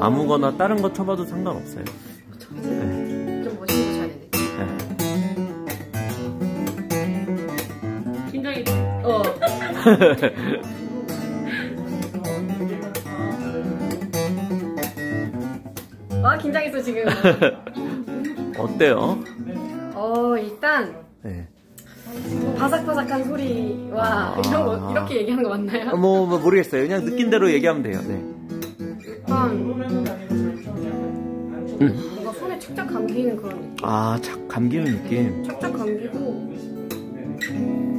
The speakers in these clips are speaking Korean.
아무거나 다른 거 쳐봐도 상관없어요. 아 긴장했어 지금. 어때요? 어 일단 네. 바삭바삭한 소리와 아. 이런 거 이렇게 얘기하는 거 맞나요? 뭐, 뭐 모르겠어요. 그냥 느낀 대로 얘기하면 돼요. 네. 약간 음. 뭔가 손에 착착 감기는 그런 느낌. 아, 착 감기는 느낌. 착착 감기고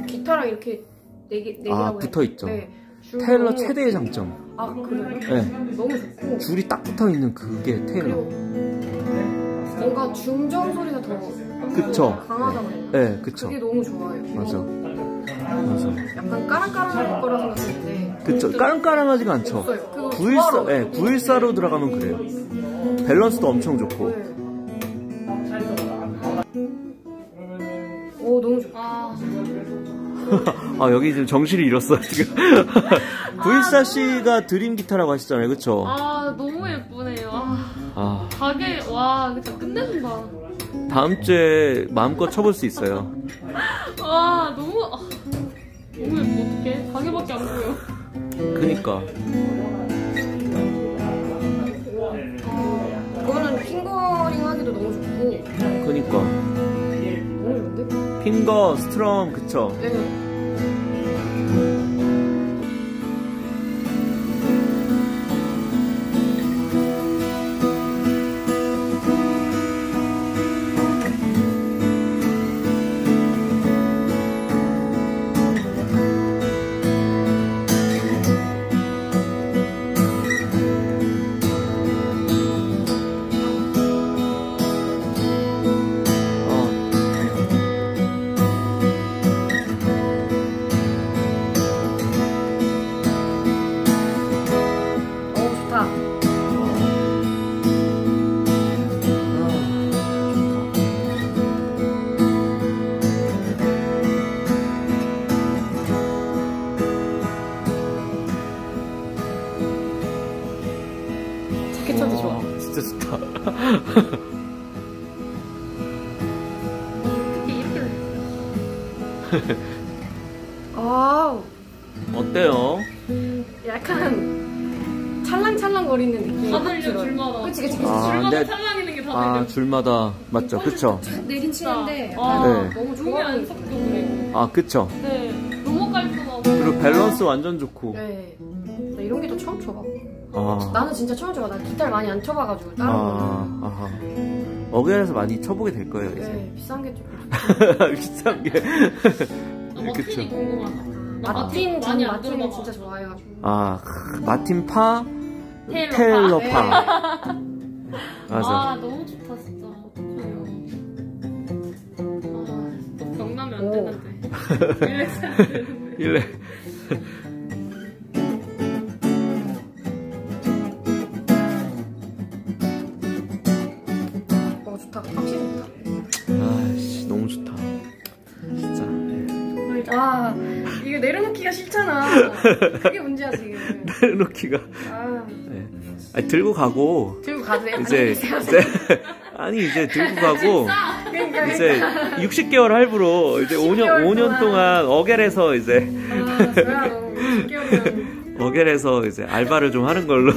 기타랑 이렇게 내기 내기라고 아, 붙어 있죠. 네. 줄 테일러 최대의 장점. 아 그래요? 네. 너무 좋고 줄이 딱 붙어 있는 그게 테일러. 그리고 뭔가 중저음 소리가 더 그쵸. 강하다고 해요. 네, 그쵸. 그게 너무 좋아요. 맞아. 맞아. 약간 까랑까랑할 거라 생각했는데 그쵸. 까랑까랑하지가 않죠. 없어요. 그거 914, 조화로워요. 네, 914로 들어가면 그래요. 밸런스도 엄청 좋고. 네. 오 너무 좋다. 아 아, 여기 지금 정신을 잃었어, 지금. 914C가 드림 기타라고 하시잖아요, 그쵸? 아, 너무 예쁘네요. 아, 아, 가게 와 진짜 끝내준다. 다음 주에 마음껏 쳐볼 수 있어요. 아 너무 아, 너무 예뻐 어떡해 가게밖에 안 보여. 그니까. 그거는 핑거링 하기도 너무 좋고 그니까. 핑거, 스트럼, 그쵸? 네. 진짜 좋다. 아우 어때요? 약간 찰랑찰랑거리는 느낌이 다 들려 들어요. 줄마다. 그치 그치 그치. 아, 줄마다 네. 찰랑이는 게다 아, 들려. 줄마다. 맞죠, 그쵸? 내긴 치는데 아, 네. 너무 종이 좋아. 안 섞여 그리고. 아, 그쵸? 네 너무 깔끔하고. 그리고 밸런스 완전 좋고. 네. 나 이런 게 더 처음 쳐봐. 아, 나는 진짜 처음 쳐봐. 나 기타를 많이 안 쳐봐가지고 다른 거는. 아, 아하. 어게에서 많이 쳐보게 될 거예요, 이제. 네, 비싼 게 좀. 비싼 게. 아, 그쵸. 마틴, 많이 저는 안 마틴을. 진짜 좋아해가지고. 아, 크, 마틴 파, 테일러 테일러 네. 파. 맞아. 아 너무 좋다 진짜 어떡해요 아또 병나면 안 오. 되는데 되는데 일레. 이거 내려놓기가 싫잖아. 그게 문제야, 지금. 내려놓기가. 아, 네. 아니, 들고 가고, 들고 돼. 이제, 안녕히 계세요. 이제, 아니, 이제 들고 가고, 그러니까, 이제 60개월 할부로 이제 5년, 60개월 5년 동안. 어겔에서 이제, 아, 10개월이면. 어겔에서 이제 알바를 좀 하는 걸로.